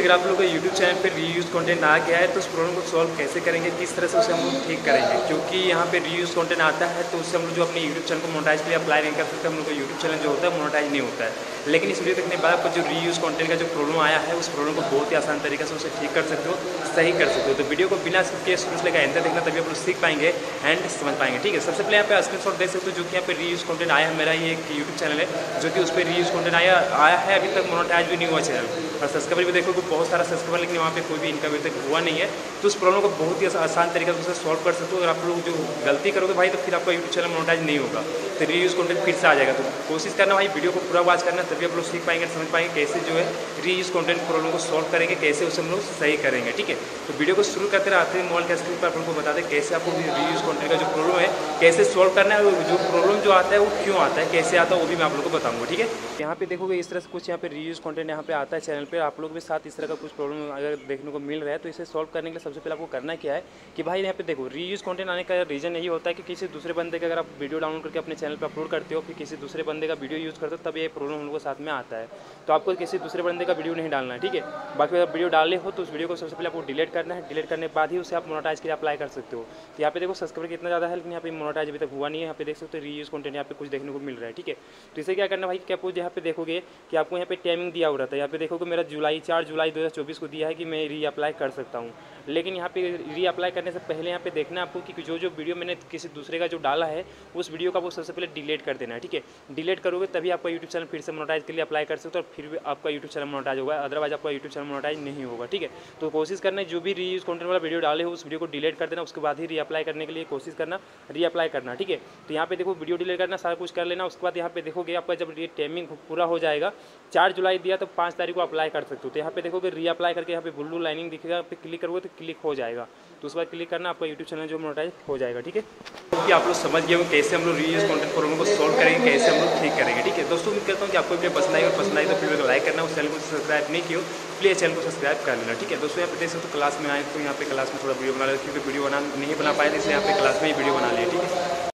अगर आप लोग का यूट्यूब चैनल पर रीयूज कंटेंट आ गया है तो उस प्रॉब्लम को सॉल्व कैसे करेंगे? किस तरह से उसे हम लोग ठीक करेंगे? क्योंकि यहाँ पे रीयूज कंटेंट आता है तो उससे हम लोग जो अपने यूट्यूब चैनल को मोनोटाइज के लिए अप्लाई नहीं कर सकते, हम लोग का यूट्यूब चैनल जो होता है मोनोटाइज नहीं होता है। लेकिन इस वीडियो देखने के बाद आपको जो रीयूज कंटेंट का जो प्रॉब्लम आया है, उस प्रॉब्लम को बहुत ही आसान तरीके से उसे ठीक कर सकते हो, सही कर सकते हो। तो वीडियो को बिना के शुरू से लेकर एंड देखना, तभी आप लोग सीख पाएँगे एंड समझ पाएँगे, ठीक है? सबसे पहले यहाँ पे स्क्रीन शॉट देख सकते हो, जो कि यहाँ पे रीयूज कंटेंट आया है, मेरा ये एक यूट्यूब चैनल है, जो कि उस पर रीयूज कंटेंट आया आया है, अभी तक मोनोटाइज भी नहीं हुआ चैनल और सब्सक्राइबर भी देखो कि बहुत सारा सब्सक्राइबर लेकिन वहाँ पे कोई भी इनकम अभी तक हुआ नहीं है। तो उस प्रॉब्लम को बहुत ही आसान तरीके से सॉल्व कर सकते हो। अगर आप लोग जो गलती करोगे भाई तो फिर आपका यूट्यूब चैनल मोनेटाइज नहीं होगा। तो रीयूज कॉन्टेंट फिर से आ जाएगा। तो कोशिश करना भाई वीडियो को पूरा वॉच करना, तभी आप लोग सीख पाएँगे, समझ पाएँगे कैसे जो है रीयूज कॉन्टेंट प्रॉब्लम को सॉल्व करेंगे, कैसे उसे हम लोग सही करेंगे, ठीक है? तो वीडियो को शुरू करते रहते हैं मोबाइल के स्क्रीन पर आप लोग को बता दें कैसे आपको रीयूज कॉन्टेंट का जो प्रॉब्लम है, कैसे सॉल्व करना है जो प्रॉब्लम जो आता है वो क्यों आता है, कैसे आता है वो भी मैं आप लोग को बताऊँगा, ठीक है? यहाँ पे देखोगे इस तरह से कुछ यहाँ पे रीयूज कॉन्टेंट यहाँ पे आता है चैनल पर आप लोग भी साथ इस तरह का कुछ प्रॉब्लम अगर देखने को मिल रहा है तो इसे सॉल्व करने के लिए सबसे पहले आपको करना क्या है कि भाई यहाँ पे देखो रीयूज कंटेंट आने का रीज़न यही होता है कि किसी दूसरे बंदे का अगर आप वीडियो डाउनलोड करके अपने चैनल पर अपलोड करते हो फिर किसी दूसरे बंदे का वीडियो यूज़ करते हो, तब ये प्रॉब्लम हम लोग के साथ में आता है। तो आपको किसी दूसरे बंदे का वीडियो नहीं डालना है, ठीक है? बाकी अगर वीडियो डाले हो तो उस वीडियो को सबसे पहले आपको डिलीट करना है। डिलीट करने के बाद ही उसे आप मोनोटाइज के लिए अप्लाई कर सकते हो। तो यहाँ पे देखो सब्सक्राइबर कितना ज़्यादा है, लेकिन यहाँ पे मोनोटाइज अभी तक हुआ नहीं है। यहाँ पे देख सकते हो रीयूज कंटेंट यहाँ पे कुछ देखने को मिल रहा है, ठीक है? तो इसे क्या करना भाई, क्या आप यहाँ पे देखोगे कि आपको यहाँ पे टाइमिंग दिया हुआ था यहाँ पे देखोगे मेरा जुलाई, चार जुलाई हज़ार चौबीस को दिया है कि मैं री अप्लाई कर सकता हूँ। लेकिन यहाँ पे री अप्लाई करने से पहले यहाँ पे देखना आपको कि जो जो वीडियो मैंने किसी दूसरे का जो डाला है, उस वीडियो का वो सबसे पहले डिलीट कर देना है, ठीक है? डिलीट करोगे तभी आपका यूट्यूब चैनल फिर से मोनोटाइज के लिए अप्लाई कर सकते हो और फिर भी आपका यूट्यूब चैनल मोनोटाइज होगा। अदरवाइज़ आपका यूट्यूब चैनल मोनोटाइज नहीं होगा, ठीक है? तो कोशिश करना जो भी रीयूज कॉन्टेंट वाला वीडियो डाले हो, उस वीडियो को डिलीट कर देना, उसके बाद ही री अप्लाई करने के लिए कोशिश करना री अप्लाई करना, ठीक है? तो यहाँ पे देखो वीडियो डिलीट करना, सारा कुछ कर लेना, उसके बाद यहाँ पे देखोगे आपका जब टाइमिंग पूरा हो जाएगा, चार जुलाई दिया तो पाँच तारीख को अप्लाई कर सकते हो। तो यहाँ पे देखोगे री अप्लाई करके यहाँ पे ब्लू लाइनिंग दिखेगा पे क्लिक करोगे तो क्लिक हो जाएगा। तो उस बाद क्लिक करना, आपका यूट्यूब चैनल जो मोनेटाइज हो जाएगा, ठीक है? क्योंकि आप लोग समझ गए हो कैसे हम लोग रीयूज कंटेंट प्रॉब्लम को सॉल्व करेंगे, कैसे हम लोग ठीक करेंगे, ठीक है? दोस्तों, उम्मीद करता हूँ कि आपको वीडियो पसंद आएगा पसंद आई तो वीडियो लाइक करना उस चैनल को सब्सक्राइब नहीं किया प्लीज़ चैनल को सब्सक्राइब कर लेना, ठीक है? दोस्तों, यहाँ पे देख सकते क्लास में आए तो यहाँ पे क्लास में थोड़ा वीडियो बना लिया क्योंकि वीडियो बना नहीं बना पाए तो इसलिए यहाँ पे क्लास में ही वीडियो बना लिया ठीक है?